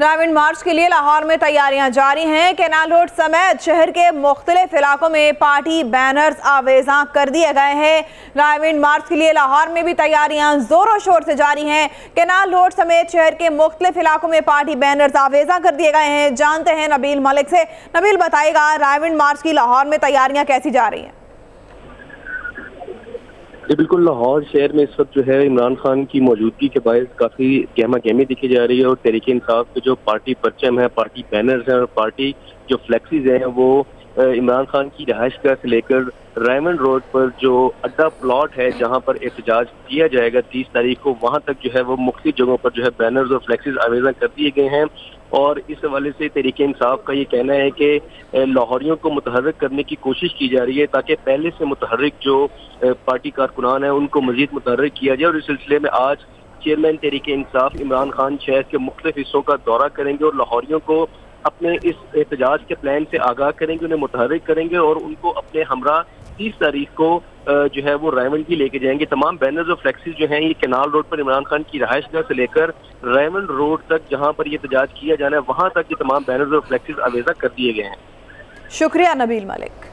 राविंड मार्च के लिए लाहौर में तैयारियाँ जारी हैं। केनाल रोड समेत शहर के मुख्तलिफ़ इलाकों में पार्टी बैनर्स आवेजा कर दिए गए हैं। राविंड मार्च के लिए लाहौर में भी तैयारियाँ जोरों शोर से जारी हैं। केनाल रोड समेत शहर के मुख्तलिफ़ इलाकों में पार्टी बैनर्स आवेजा कर दिए गए हैं। जानते हैं नबील मलिक से। नबील बताएगा राविंड मार्च की लाहौर में तैयारियाँ कैसी जा रही हैं? जी, बिल्कुल, लाहौर शहर में इस वक्त जो है इमरान खान की मौजूदगी के बायस काफ़ी गहमा गहमी दिखी जा रही है और तहरीक इंसाफ के जो पार्टी परचम है, पार्टी बैनर्स हैं और पार्टी जो फ्लैक्सीज हैं, वो इमरान खान की रहायश गाह से लेकर रायमंड रोड पर जो अड्डा प्लॉट है, जहाँ पर एहतजाज किया जाएगा तीस तारीख को, वहाँ तक जो है वो मुख्तु जगहों पर जो है बैनर्स और फ्लैक्सीज आवेदन कर दिए गए हैं। और इस हवाले से तरीके इंसाफ का ये कहना है कि लाहौरियों को मुतहरक करने की कोशिश की जा रही है ताकि पहले से मुतहरक जो पार्टी कारकुनान है, उनको मजीद मुतहरक किया जाए और इस सिलसिले में आज चेयरमैन तरीके इंसाफ इमरान खान शहर के मुख्तलिफ़ हिस्सों का दौरा करेंगे और लाहौरियों को अपने इस एहतजाज के प्लान से आगाह करेंगे, उन्हें मुतहरक करेंगे और उनको अपने हमरा तीस तारीख को जो है वो रायमंड की लेके जाएँगे। तमाम बैनर्स और फ्लैक्सीज जो हैं, ये केनाल रोड पर इमरान खान की रहायश गह से लेकर रायमंड रोड तक जहाँ पर ये एहतजाज किया जाना है, वहाँ तक ये तमाम बैनर्स और फ्लैक्सीज आवेजा कर दिए गए हैं। शुक्रिया नबील मलिक।